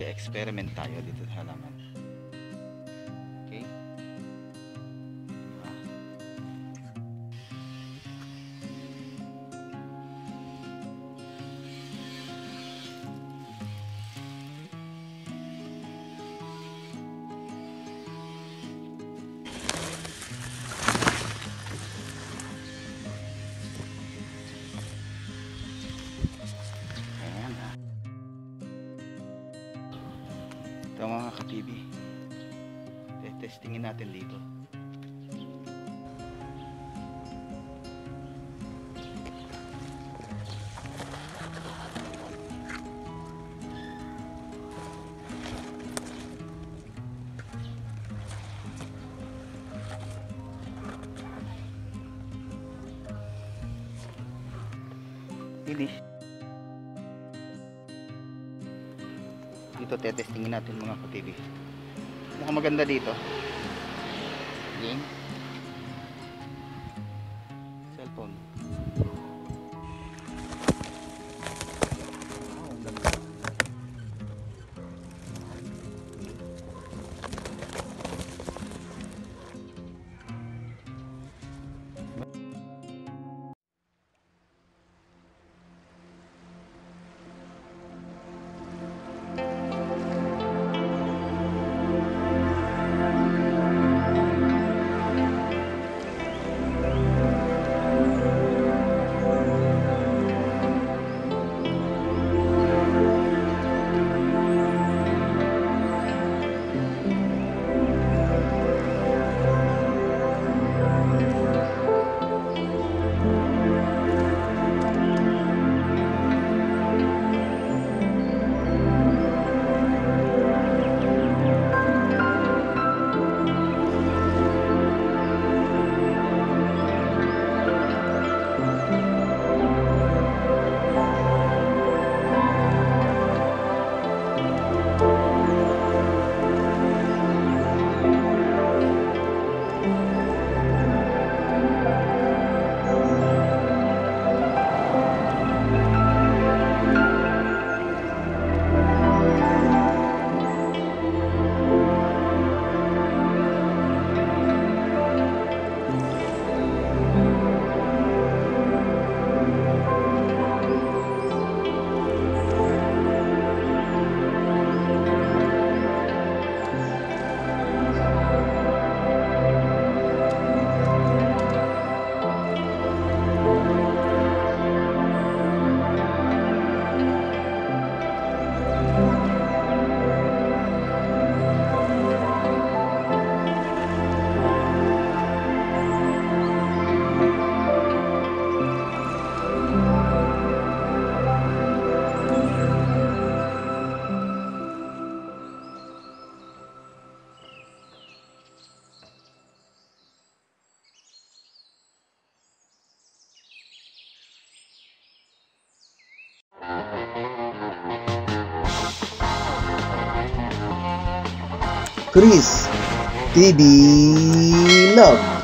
mag-experiment tayo dito sa halaman. Ito mga ka-TV. Testingin natin dito. Finish. Dito tetestingin natin mga ka-TV. Mukhang maganda dito. Game. Cellphone. Chris TV Love